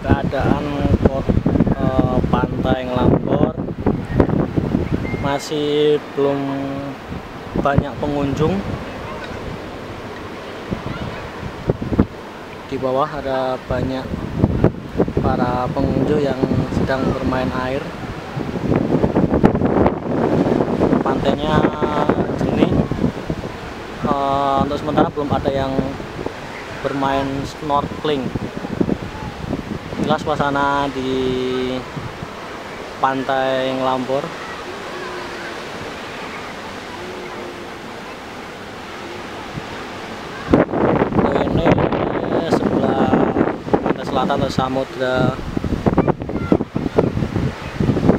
keadaan kot, eh, pantai Ngelambor masih belum banyak pengunjung. Di bawah ada banyak para pengunjung yang sedang bermain air. Pantainya jernih. Eh, untuk sementara belum ada yang bermain snorkeling inilah suasana di pantai Ngelambor ini sebelah pantai selatan atau samudra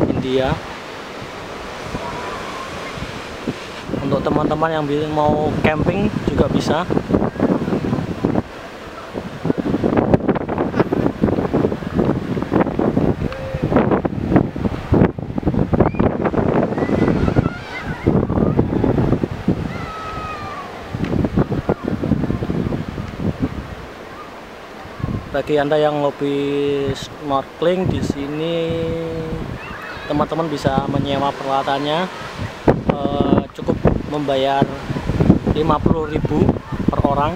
India. Untuk teman-teman yang mau camping juga bisa bagi anda yang hobi snorkeling di sini teman-teman bisa menyewa peralatannya. Eh, cukup membayar 50.000 per orang